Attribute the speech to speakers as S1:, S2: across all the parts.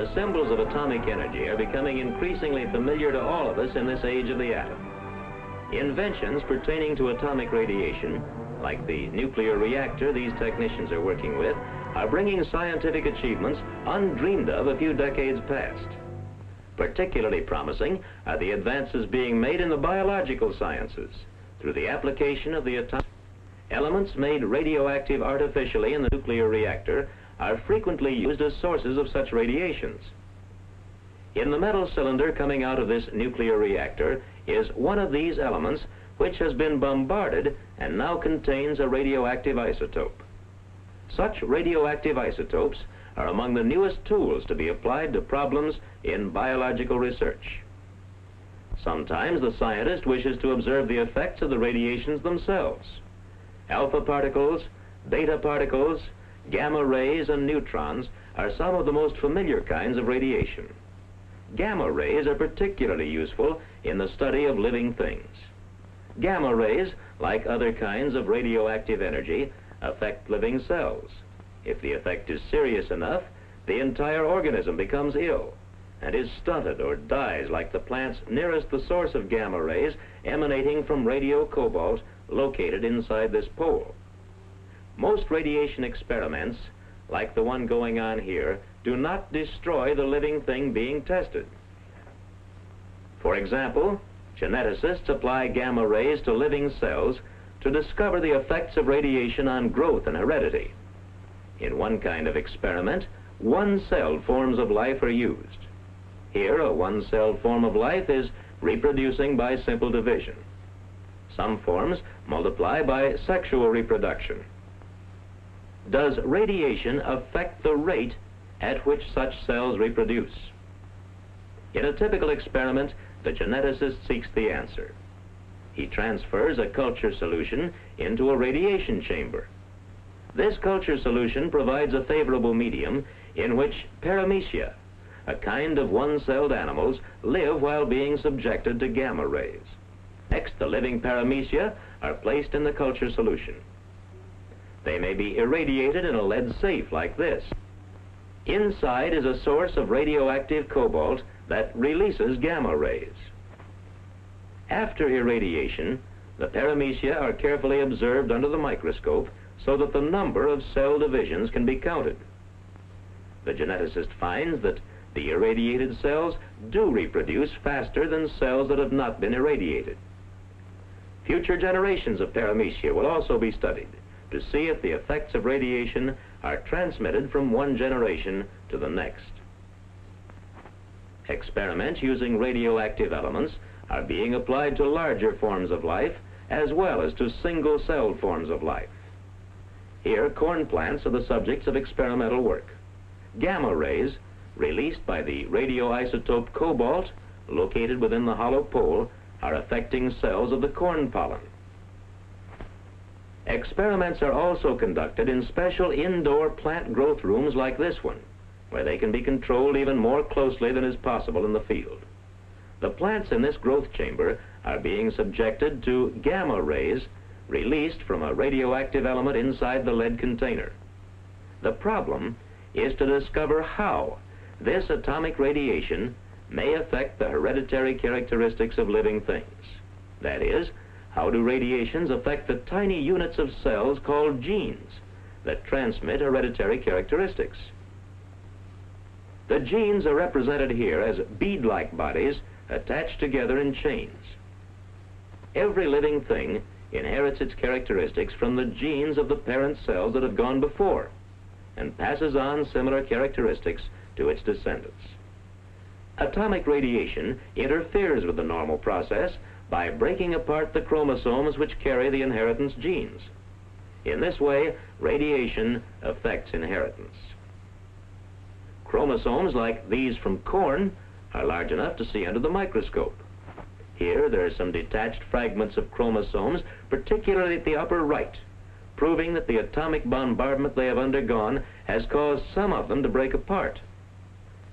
S1: The symbols of atomic energy are becoming increasingly familiar to all of us in this age of the atom. Inventions pertaining to atomic radiation, like the nuclear reactor these technicians are working with, are bringing scientific achievements undreamed of a few decades past. Particularly promising are the advances being made in the biological sciences through the application of the atomic elements made radioactive artificially in the nuclear reactor are frequently used as sources of such radiations. In the metal cylinder coming out of this nuclear reactor is one of these elements which has been bombarded and now contains a radioactive isotope. Such radioactive isotopes are among the newest tools to be applied to problems in biological research. Sometimes the scientist wishes to observe the effects of the radiations themselves. Alpha particles, beta particles, gamma rays, and neutrons are some of the most familiar kinds of radiation. Gamma rays are particularly useful in the study of living things. Gamma rays, like other kinds of radioactive energy, affect living cells. If the effect is serious enough, the entire organism becomes ill and is stunted or dies like the plants nearest the source of gamma rays emanating from radio cobalt located inside this pole. Most radiation experiments, like the one going on here, do not destroy the living thing being tested. For example, geneticists apply gamma rays to living cells to discover the effects of radiation on growth and heredity. In one kind of experiment, one-celled forms of life are used. Here, a one-celled form of life is reproducing by simple division. Some forms multiply by sexual reproduction. Does radiation affect the rate at which such cells reproduce? In a typical experiment, the geneticist seeks the answer. He transfers a culture solution into a radiation chamber. This culture solution provides a favorable medium in which paramecia, a kind of one-celled animals, live while being subjected to gamma rays. Next, the living paramecia are placed in the culture solution. They may be irradiated in a lead safe like this. Inside is a source of radioactive cobalt that releases gamma rays. After irradiation, the paramecia are carefully observed under the microscope so that the number of cell divisions can be counted. The geneticist finds that the irradiated cells do reproduce faster than cells that have not been irradiated. Future generations of paramecia will also be studied to see if the effects of radiation are transmitted from one generation to the next. Experiments using radioactive elements are being applied to larger forms of life as well as to single-celled forms of life. Here, corn plants are the subjects of experimental work. Gamma rays, released by the radioisotope cobalt, located within the hollow pole, are affecting cells of the corn pollen. Experiments are also conducted in special indoor plant growth rooms like this one, where they can be controlled even more closely than is possible in the field. The plants in this growth chamber are being subjected to gamma rays released from a radioactive element inside the lead container. The problem is to discover how this atomic radiation may affect the hereditary characteristics of living things. That is, how do radiations affect the tiny units of cells called genes that transmit hereditary characteristics? The genes are represented here as bead-like bodies attached together in chains. Every living thing inherits its characteristics from the genes of the parent cells that have gone before and passes on similar characteristics to its descendants. Atomic radiation interferes with the normal process by breaking apart the chromosomes which carry the inheritance genes. In this way, radiation affects inheritance. Chromosomes like these from corn are large enough to see under the microscope. Here, there are some detached fragments of chromosomes, particularly at the upper right, proving that the atomic bombardment they have undergone has caused some of them to break apart.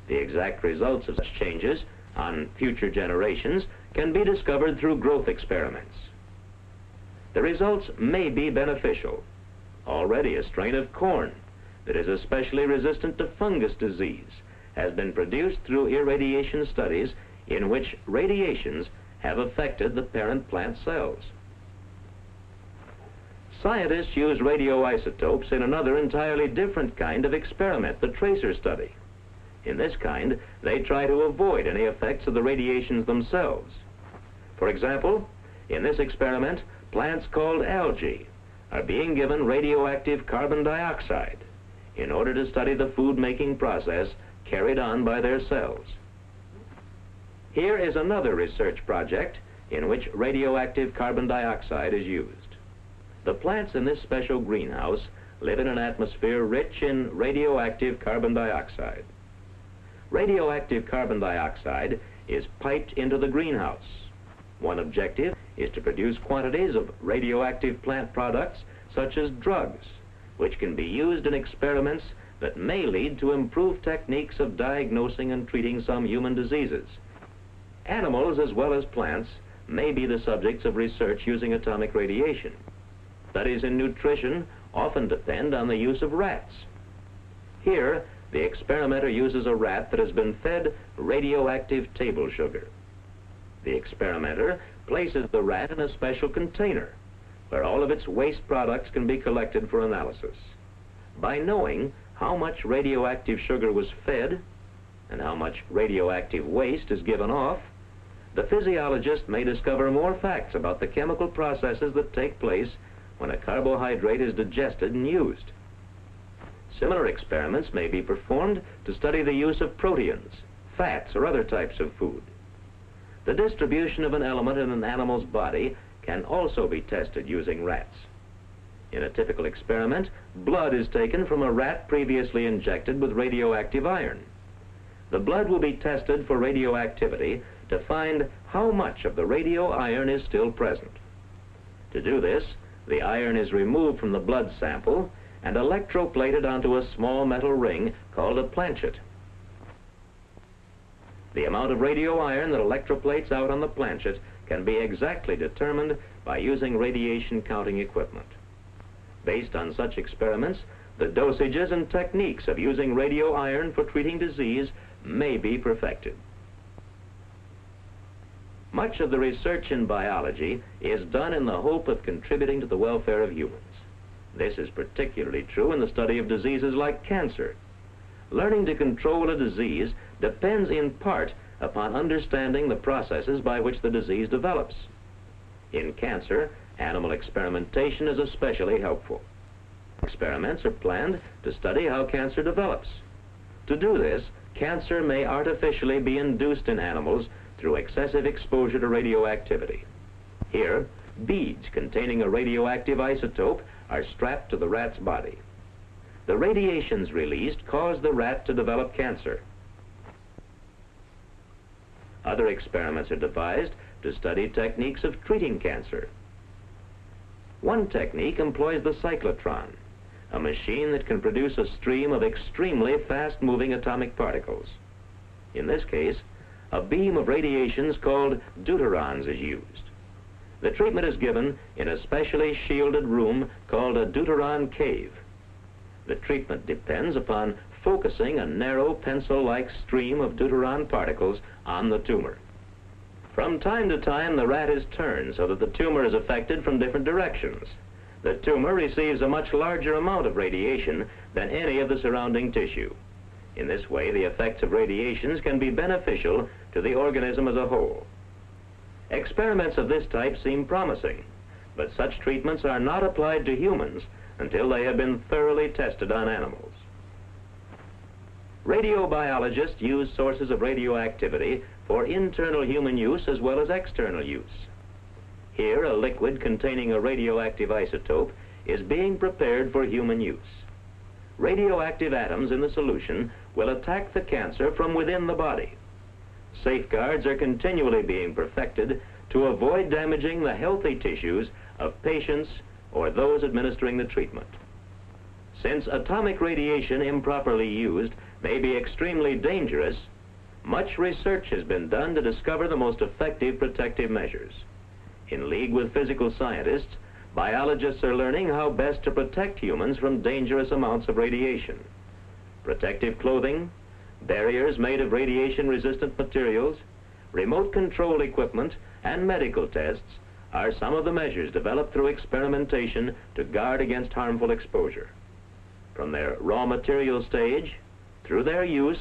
S1: The exact results of such changes on future generations can be discovered through growth experiments. The results may be beneficial. Already a strain of corn that is especially resistant to fungus disease has been produced through irradiation studies in which radiations have affected the parent plant cells. Scientists use radioisotopes in another entirely different kind of experiment, the tracer study. In this kind, they try to avoid any effects of the radiations themselves. For example, in this experiment, plants called algae are being given radioactive carbon dioxide in order to study the food-making process carried on by their cells. Here is another research project in which radioactive carbon dioxide is used. The plants in this special greenhouse live in an atmosphere rich in radioactive carbon dioxide. Radioactive carbon dioxide is piped into the greenhouse. One objective is to produce quantities of radioactive plant products such as drugs, which can be used in experiments that may lead to improved techniques of diagnosing and treating some human diseases. Animals as well as plants may be the subjects of research using atomic radiation studies in nutrition often depend on the use of rats. Here, the experimenter uses a rat that has been fed radioactive table sugar. The experimenter places the rat in a special container where all of its waste products can be collected for analysis. By knowing how much radioactive sugar was fed and how much radioactive waste is given off, the physiologist may discover more facts about the chemical processes that take place when a carbohydrate is digested and used. Similar experiments may be performed to study the use of proteins, fats, or other types of food. The distribution of an element in an animal's body can also be tested using rats. In a typical experiment, blood is taken from a rat previously injected with radioactive iron. The blood will be tested for radioactivity to find how much of the radio iron is still present. To do this, the iron is removed from the blood sample and electroplated onto a small metal ring called a planchet. The amount of radio iron that electroplates out on the planchet can be exactly determined by using radiation counting equipment. Based on such experiments, the dosages and techniques of using radio iron for treating disease may be perfected. Much of the research in biology is done in the hope of contributing to the welfare of humans. This is particularly true in the study of diseases like cancer. Learning to control a disease depends in part upon understanding the processes by which the disease develops. In cancer, animal experimentation is especially helpful. Experiments are planned to study how cancer develops. To do this, cancer may artificially be induced in animals through excessive exposure to radioactivity. Here, beads containing a radioactive isotope are strapped to the rat's body. The radiations released cause the rat to develop cancer. Other experiments are devised to study techniques of treating cancer. One technique employs the cyclotron, a machine that can produce a stream of extremely fast-moving atomic particles. In this case, a beam of radiations called deuterons is used. The treatment is given in a specially shielded room called a deuteron cave. The treatment depends upon focusing a narrow pencil-like stream of deuteron particles on the tumor. From time to time, the rat is turned so that the tumor is affected from different directions. The tumor receives a much larger amount of radiation than any of the surrounding tissue. In this way, the effects of radiations can be beneficial to the organism as a whole. Experiments of this type seem promising, but such treatments are not applied to humans until they have been thoroughly tested on animals. Radiobiologists use sources of radioactivity for internal human use as well as external use. Here, a liquid containing a radioactive isotope is being prepared for human use. Radioactive atoms in the solution will attack the cancer from within the body. Safeguards are continually being perfected to avoid damaging the healthy tissues of patients or those administering the treatment. Since atomic radiation improperly used may be extremely dangerous, much research has been done to discover the most effective protective measures. In league with physical scientists, biologists are learning how best to protect humans from dangerous amounts of radiation protective clothing, barriers made of radiation-resistant materials, remote control equipment, and medical tests are some of the measures developed through experimentation to guard against harmful exposure. From their raw material stage, through their use,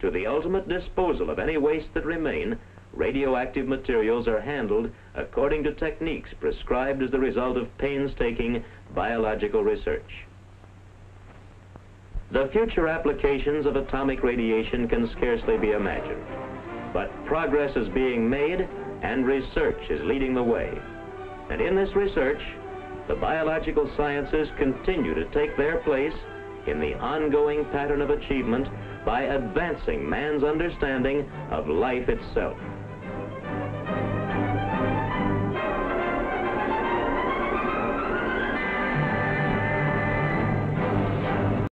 S1: to the ultimate disposal of any waste that remain, radioactive materials are handled according to techniques prescribed as the result of painstaking biological research. The future applications of atomic radiation can scarcely be imagined, but progress is being made and research is leading the way. And in this research, the biological sciences continue to take their place in the ongoing pattern of achievement by advancing man's understanding of life itself.